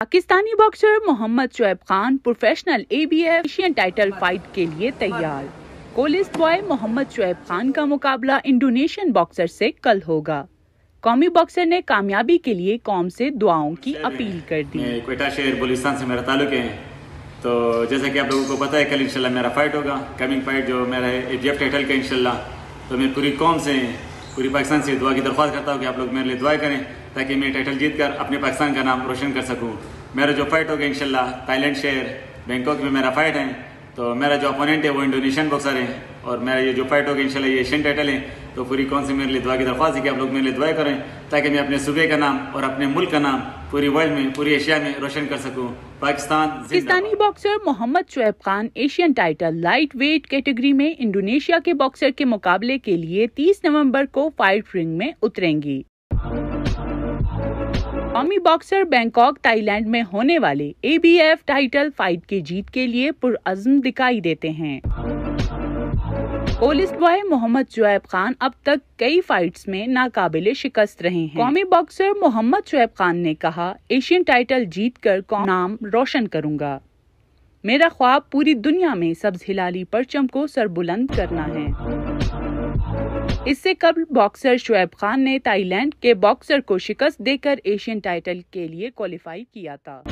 Pakistani boxer Mohammad Shoaib Khan professional ABF Asian title fight के लिए तैयार। कोलिस्ट बॉय मोहम्मद शुएब खान का मुकाबला इंडोनेशियन बॉक्सर से कल होगा। कौमी बॉक्सर ने कामयाबी के लिए कौम से दुआओं की अपील कर दी। कोयटा शहर बलुस्तान से मेरा ताल्लुक है। तो जैसा कि आप लोगों को पता है कल इंशाल्लाह मेरा फाइट होगा। कमिंग फाइट जो मेरा है एफ़ टाइटल का इंशाल्लाह। तो मैं पूरी कौम से पूरी पाकिस्तान से दुआ की दरख्वास्त करता हूँ कि आप लोग मेरे लिए दुआ करें ताकि मैं टाइटल जीत कर अपने पाकिस्तान का नाम रोशन कर सकूँ। मेरा जो फाइट होगा इनशाला थाईलैंड शहर, बैंकॉक में मेरा फाइट है। तो मेरा जो अपोनेंट है, वो इंडोनेशियन बॉक्सर है। और मेरा ये जो फाइट होगा इनशाला ये एशियन टाइटल है। तो पूरी कौन से मेरे लिए दुआ की दरख्वास्त है कि आप लोग मेरे लिए दुआ करें ताकि मैं अपने सूबे का नाम और अपने मुल्क का नाम पूरी वर्ल्ड में, पूरी एशिया में रोशन कर सकूँ। Pakistan Pakistani boxer Mohammad Shoaib Khan Asian title light weight category में इंडोनेशिया के बॉक्सर के मुकाबले के लिए 30 नवंबर को फाइट रिंग में उतरेंगी। कौमी बॉक्सर बैंकॉक ताईलैंड में होने वाले एबीएफ टाइटल फाइट की जीत के लिए पुरअज़म दिखाई देते हैं। पुलिस बॉय मोहम्मद शुएब खान अब तक कई फाइट्स में नाकाबिले शिकस्त रहे हैं। कौमी बॉक्सर मोहम्मद शुएब खान ने कहा एशियन टाइटल जीत कर नाम रोशन करूँगा। मेरा ख्वाब पूरी दुनिया में सब्ज हिलाली परचम को सरबुलंद करना है। इससे कबल बॉक्सर शुएब खान ने ताईलैंड के बॉक्सर को शिकस्त देकर एशियन टाइटल के लिए क्वालिफाई किया था?